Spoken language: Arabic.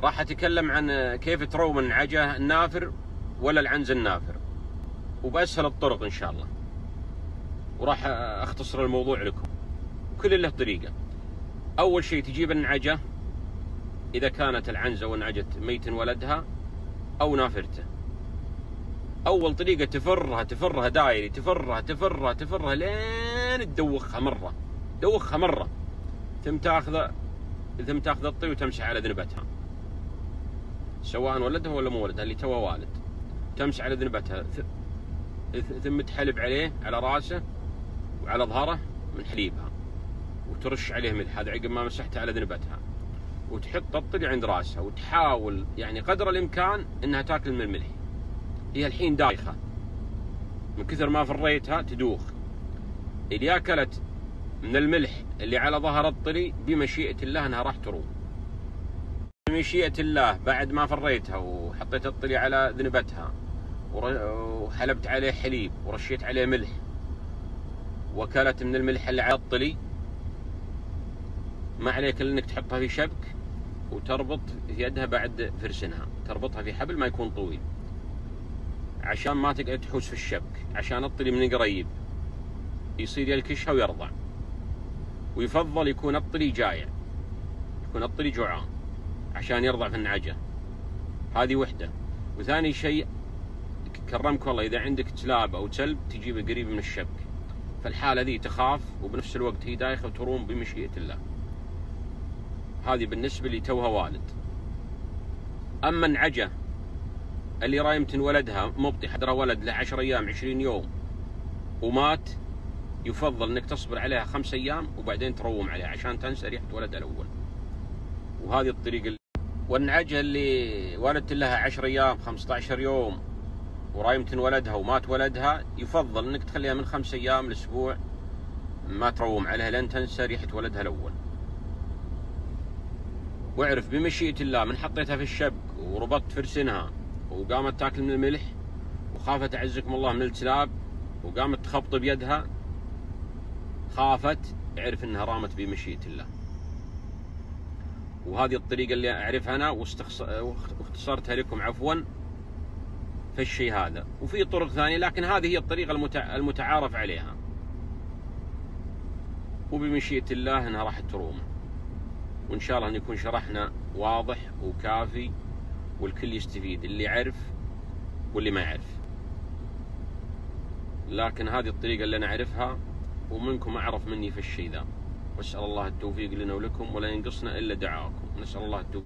راح أتكلم عن كيف تروم النعجة النافر ولا العنز النافر. وبأسهل الطرق إن شاء الله. وراح أختصر الموضوع لكم. كل له طريقة. أول شيء تجيب النعجة إذا كانت العنز أو النعجة ميت ولدها أو نافرته. أول طريقة تفرها تفرها دايري تفرها تفرها تفرها لين تدوخها مرة. دوخها مرة. ثم تاخذ ثم تاخذ الطي وتمسح على ذنبتها. سواء ولدها ولا مو ولدها اللي توه والد. تمسح على ذنبتها ثم تحلب عليه على رأسه وعلى ظهره من حليبها وترش عليه ملح. هذا عقب ما مسحته على ذنبتها. وتحط الطلي عند راسها وتحاول يعني قدر الإمكان إنها تاكل من الملح. هي الحين دايخة. من كثر ما فريتها تدوخ. اللي اكلت من الملح اللي على ظهر الطلي بمشيئة الله إنها راح تروم بمشيئة الله بعد ما فريتها وحطيت الطلي على ذنبتها وحلبت عليه حليب ورشيت عليه ملح. وكلت من الملح اللي على الطلي. ما عليك إلا إنك تحطها في شبك وتربط في يدها بعد فرسنها تربطها في حبل ما يكون طويل. عشان ما تقعد تحوس في الشبك. عشان الطلي من قريب يصير يلكشها ويرضع. ويفضل يكون الطلي جايع. يكون الطلي جوعان. عشان يرضع في النعجة. هذه وحدة. وثاني شيء كرمك والله إذا عندك كلاب أو كلب تجيبه قريب من الشبك. فالحالة ذي تخاف وبنفس الوقت هي دايخة وتروم بمشيئة الله. هذه بالنسبة لي توها والد. أما النعجة اللي رايمة ولدها مبطي حدرها ولد له 10 أيام 20 يوم. ومات يفضل إنك تصبر عليها خمس أيام وبعدين تروم عليها عشان تنسى ريحة ولدها الأول. وهذه الطريقة اللي والنعجه اللي ولدت لها 10 أيام 15 يوم ورايمة ولدها ومات ولدها يفضل إنك تخليها من خمس أيام لأسبوع ما تروم عليها لين تنسى ريحة ولدها الأول. واعرف بمشيئة الله من حطيتها في الشبك وربطت فرسنها وقامت تاكل من الملح وخافت أعزكم الله من الكلاب وقامت تخبط بيدها خافت اعرف إنها رامت بمشيئة الله وهذه الطريقة اللي أعرفها أنا واختصرتها لكم عفوا في الشيء هذا. وفي طرق ثانية لكن هذه هي الطريقة المتعارف عليها. وبمشيئة الله إنها راح تروم. وإن شاء الله إن يكون شرحنا واضح وكافي والكل يستفيد اللي يعرف واللي ما يعرف. لكن هذه الطريقة اللي أنا أعرفها ومنكم أعرف مني في الشيء ذا. وأسأل الله التوفيق لنا ولكم ولا ينقصنا إلا دعاءكم. نسأل الله التوفيق.